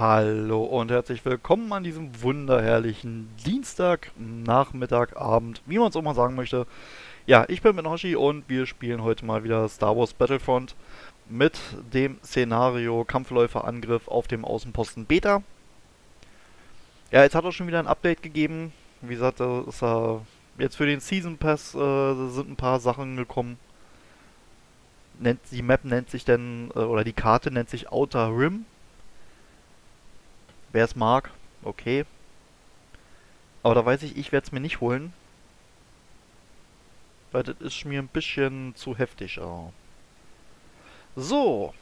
Hallo und herzlich willkommen an diesem wunderherrlichen Dienstag, Nachmittag, Abend, wie man es auch mal sagen möchte. Ja, ich bin Minoshi und wir spielen heute mal wieder Star Wars Battlefront mit dem Szenario Kampfläuferangriff auf dem Außenposten Beta. Ja, jetzt hat er schon wieder ein Update gegeben. Wie gesagt, ist, äh, jetzt für den Season Pass äh, sind ein paar Sachen gekommen. Nennt, die Map nennt sich denn, äh, oder die Karte nennt sich Outer Rim. Wer es mag, okay. Aber da weiß ich, ich werde es mir nicht holen. Weil das ist mir ein bisschen zu heftig. Oh. So.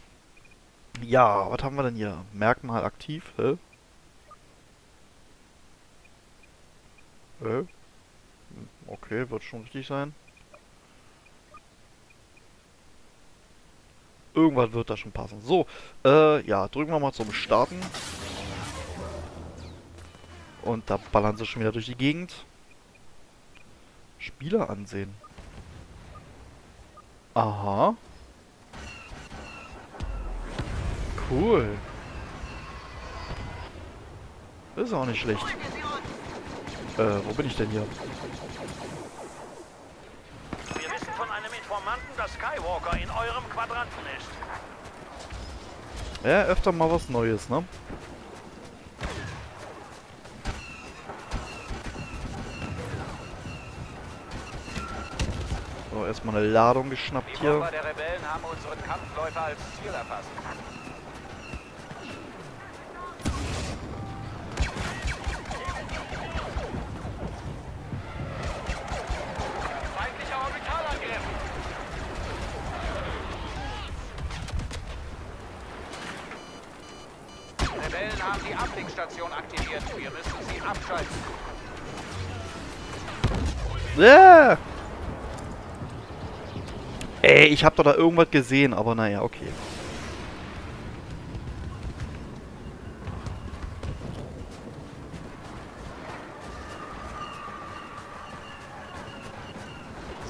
Ja, was haben wir denn hier? Merkmal aktiv, hä? Hä? Okay, wird schon richtig sein. Irgendwas wird da schon passen. So, äh, ja, drücken wir mal zum Starten. Und da ballern sie schon wieder durch die Gegend. Spieler ansehen. Aha. Cool. Das ist auch nicht schlecht. Äh, wo bin ich denn hier? Wir wissen von einem Informanten, dass Skywalker in eurem Quadranten ist. Ja, öfter mal was Neues, ne? So, erstmal eine Ladung geschnappt Die hier. Der Rebellen haben unseren Kampfläufer als Ziel erfasst. Rebellen haben die Ablinkstation aktiviert. Wir müssen sie abschalten. Ja! Ey, ich hab doch da irgendwas gesehen, aber naja, okay.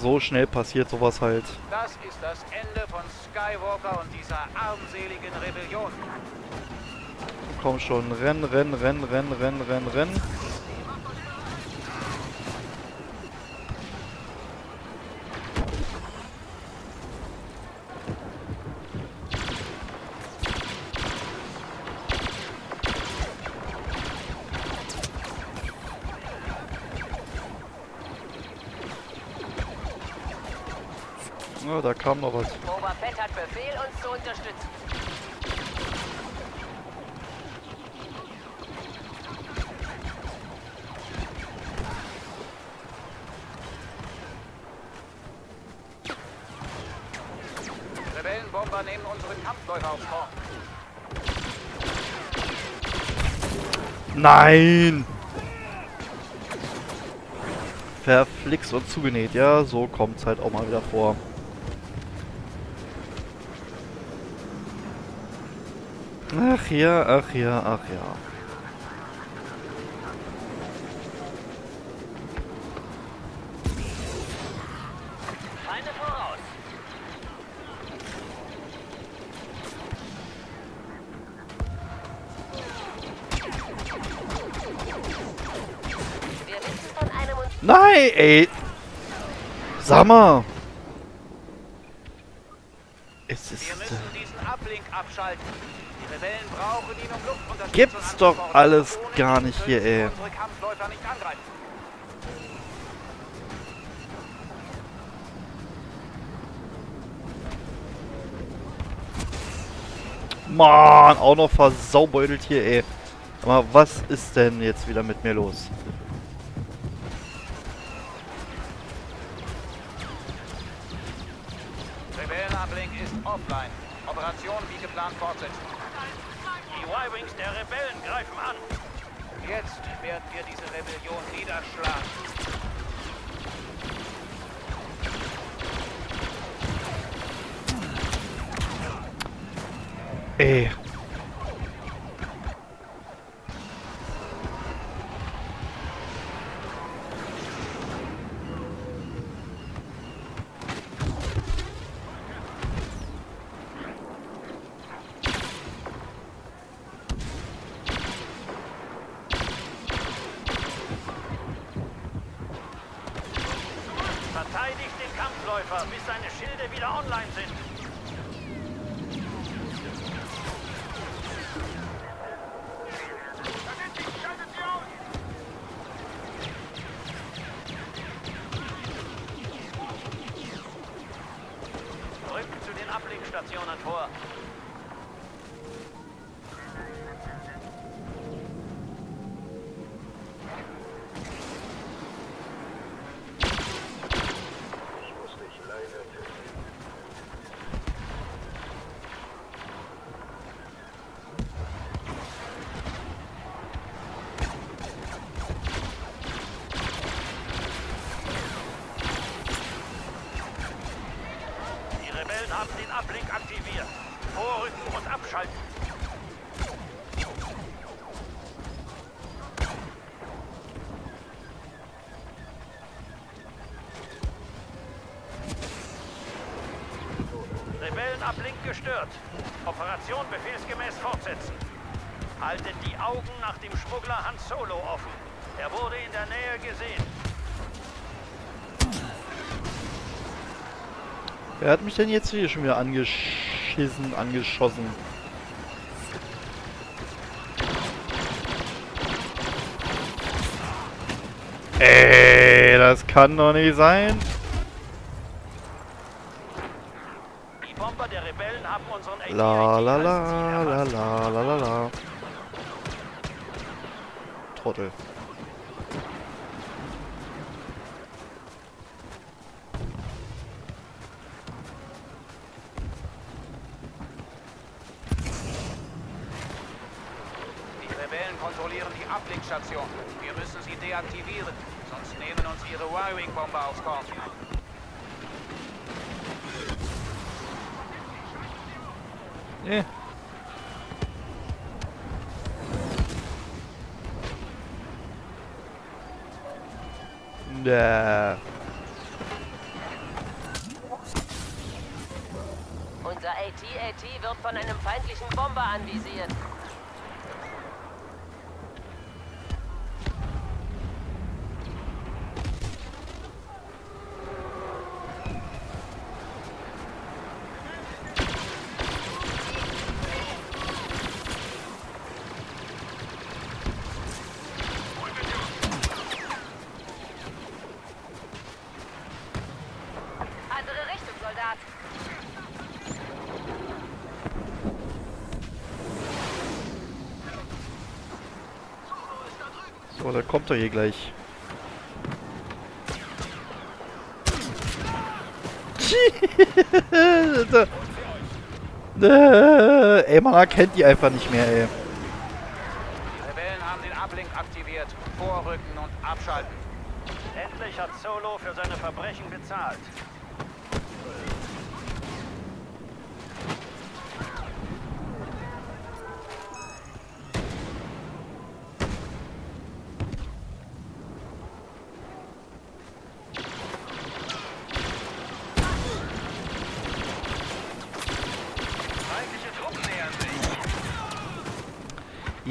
So schnell passiert sowas halt. Das ist das Ende von Skywalker und dieser armseligen Rebellion. Komm schon, renn, renn, renn, renn, renn, renn, renn. Ja, da kam noch was. Boba Fett hat Befehl, uns zu unterstützen. Rebellenbomber nehmen unseren Kampfläufer aufs Korn. Nein! Verflixt und zugenäht. Ja, so kommt's halt auch mal wieder vor. Ach ja, ach ja, ach ja. Feinde voraus. Wir wissen von einem und Nein, ey! Sag mal! Es ist... Wir müssen Äh, diesen Ablink abschalten. Gibt's doch alles gar nicht hier, ey. Mann, auch noch versaubeutelt hier, ey. Aber was ist denn jetzt wieder mit mir los? Rebellenablink ist offline. Operation wie geplant fortsetzen. Die Y-Wings der Rebellen greifen an. Jetzt werden wir diese Rebellion niederschlagen. Ey. 你说 haben den Ablink aktiviert. Vorrücken und abschalten. Rebellenablink gestört. Operation befehlsgemäß fortsetzen. Haltet die Augen nach dem Schmuggler Han Solo offen. Er wurde in der Nähe gesehen. Wer hat mich denn jetzt hier schon wieder angeschissen, angeschossen? Ey, das kann doch nicht sein. Die Bomber der Rebellen haben unseren La la la la la la la la. Trottel. Die Rebellen kontrollieren die Ablinkstation. Wir müssen sie deaktivieren, sonst nehmen uns ihre Wiring-Bomber aufs Korn. Nee. Nee. Unser AT-AT wird von einem feindlichen Bomber anvisiert. So, da kommt er hier gleich. Äh, ey, man erkennt die einfach nicht mehr, ey. Rebellen haben den Ablink aktiviert. Vorrücken und abschalten. Endlich hat Solo für seine Verbrechen bezahlt. Feindliche Truppen nähern sich.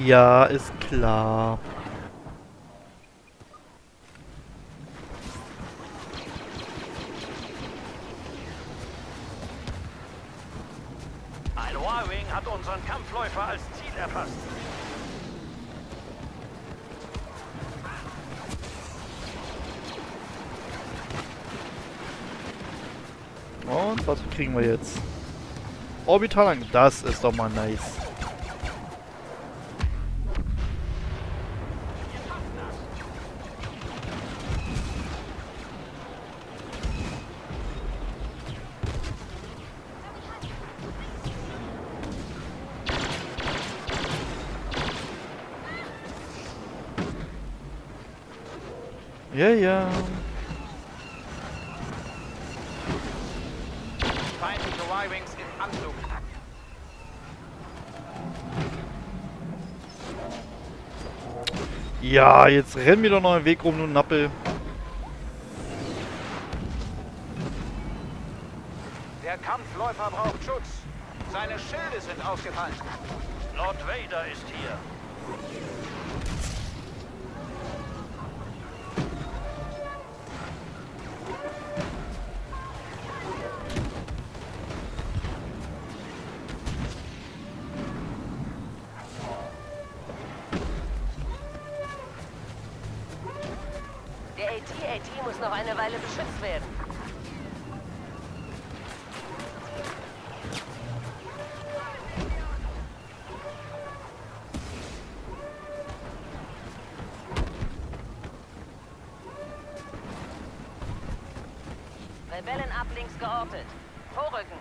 Ja, ist klar. Und was kriegen wir jetzt? Orbitalang, das ist doch mal nice. Ja, ja. Feindliche Y-Wings im Anflug. Ja, jetzt renn mir doch noch einen Weg rum, du Nappel. Der Kampfläufer braucht Schutz. Seine Schilde sind ausgefallen. Lord Vader ist hier. AT-AT muss noch eine Weile beschützt werden. Rebellen ab links geortet. Vorrücken.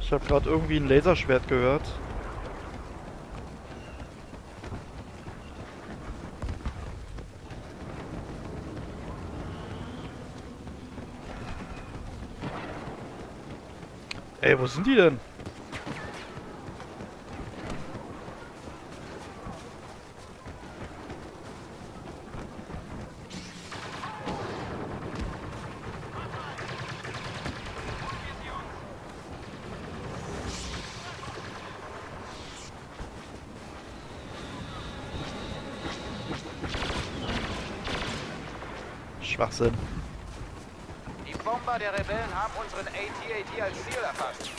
Ich habe gerade irgendwie ein Laserschwert gehört. Ey, wo sind die denn? Schwachsinn. Bomber der Rebellen haben unseren AT-AT als Ziel erfasst.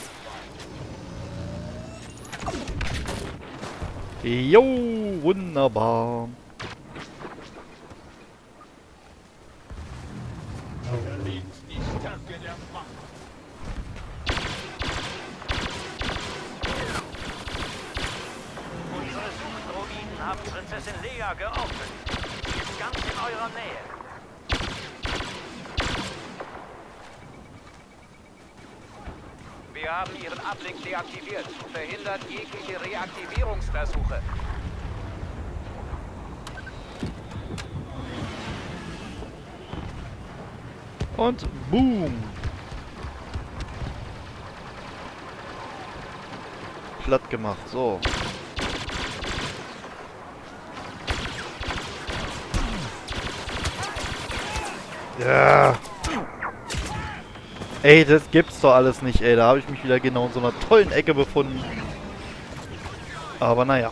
Jo, wunderbar. Unsere Suchdroiden haben Prinzessin Lea geortet. Sie ist ganz in eurer Nähe. Haben ihren Uplink deaktiviert. Verhindert jegliche Reaktivierungsversuche. Und boom. Platt gemacht, so. Ja. Ey, das gibt's doch alles nicht, ey. Da habe ich mich wieder genau in so einer tollen Ecke befunden. Aber naja.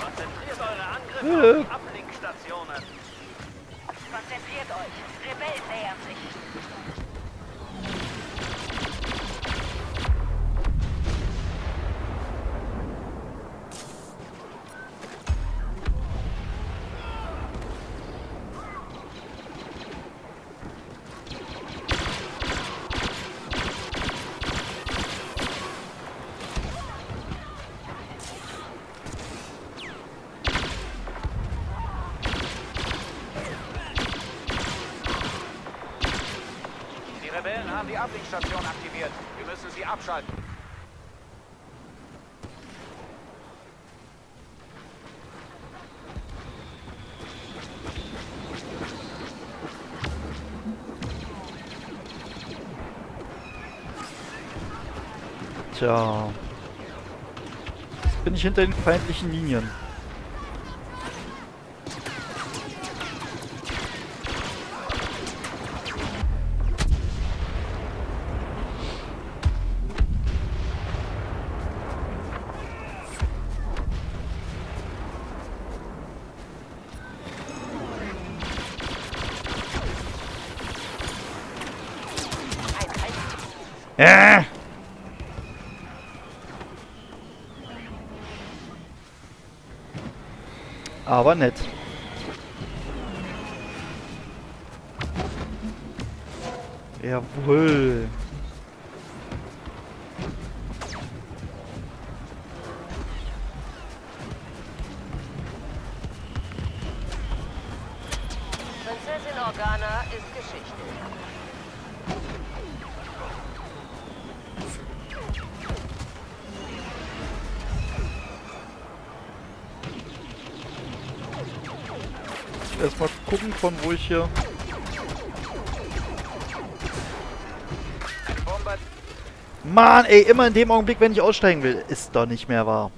Konzentriert eure Angriffe haben die Ablinkstation aktiviert. Wir müssen sie abschalten. Tja. Jetzt bin ich hinter den feindlichen Linien. Äh! Aber nett. Jawohl. Prinzessin Organa ist Geschichte. Erstmal gucken, von wo ich hier. Mann, ey, immer in dem Augenblick, wenn ich aussteigen will. Ist doch nicht mehr wahr.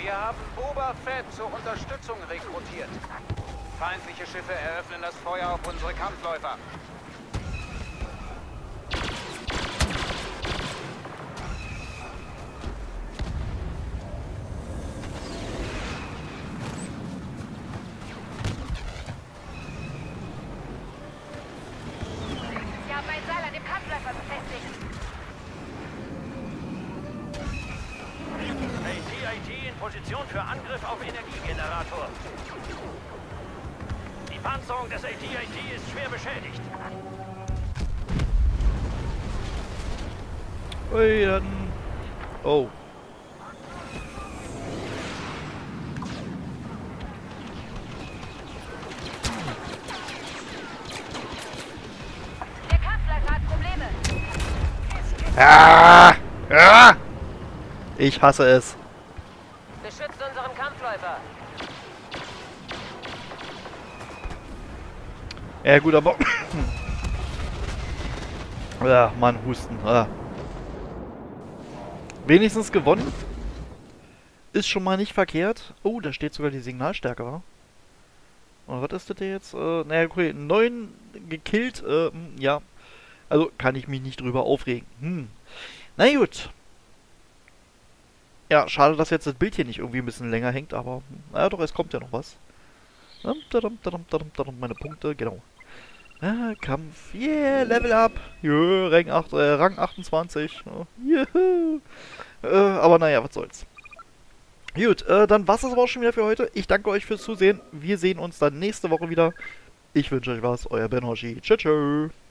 Wir haben Boba Fett zur Unterstützung rekrutiert. Feindliche Schiffe eröffnen das Feuer auf unsere Kampfläufer. Munition für Angriff auf Energiegenerator. Die Panzerung des AT-AT ist schwer beschädigt. Ui, dann... Oh. Der Kampfleiter hat Probleme. Ah! Ah! Ich hasse es. Ja gut, aber... ja, Mann, Husten. Ah. Wenigstens gewonnen. Ist schon mal nicht verkehrt. Oh, da steht sogar die Signalstärke, wa? Und was ist das denn jetzt? Äh, naja, okay, 9 gekillt. Äh, hm, ja. Also kann ich mich nicht drüber aufregen. Hm. Na gut. Ja, schade, dass jetzt das Bild hier nicht irgendwie ein bisschen länger hängt, aber... hm, Naja, doch, es kommt ja noch was. Meine Punkte, genau. Ah, Kampf. Yeah, Level up. Yeah, Rang, 8, äh, Rang 28. Oh, juhu. Äh, aber naja, was soll's. Gut, äh, dann war's das aber auch schon wieder für heute. Ich danke euch fürs Zusehen. Wir sehen uns dann nächste Woche wieder. Ich wünsche euch was. Euer Ben Hoshi. Tschüss. tschüss.